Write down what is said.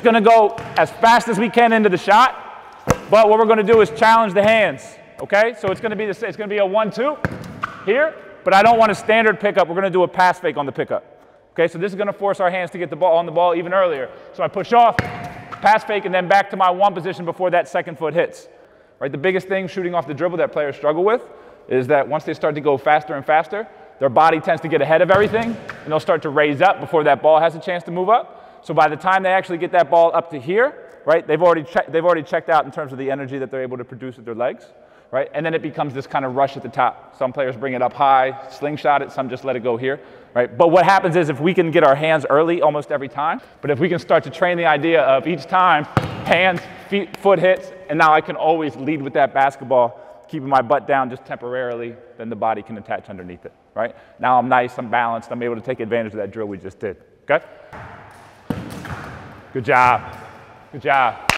just gonna go as fast as we can into the shot, but what we're gonna do is challenge the hands, okay? So it's gonna be, the, it's gonna be a one-two here, but I don't want a standard pickup. We're gonna do a pass fake on the pickup. Okay, so this is gonna force our hands to get the ball on the ball even earlier. So I push off, pass fake, and then back to my one position before that second foot hits. Right, the biggest thing shooting off the dribble that players struggle with is that once they start to go faster and faster, their body tends to get ahead of everything, and they'll start to raise up before that ball has a chance to move up. So by the time they actually get that ball up to here, right, they've already, they've already checked out in terms of the energy that they're able to produce with their legs, right? And then it becomes this kind of rush at the top. Some players bring it up high, slingshot it, some just let it go here, right? But what happens is if we can get our hands early almost every time, but if we can start to train the idea of each time, hands, feet, foot hits, and now I can always lead with that basketball keeping my butt down just temporarily, then the body can attach underneath it, right? Now I'm nice, I'm balanced, I'm able to take advantage of that drill we just did, okay? Good job, good job.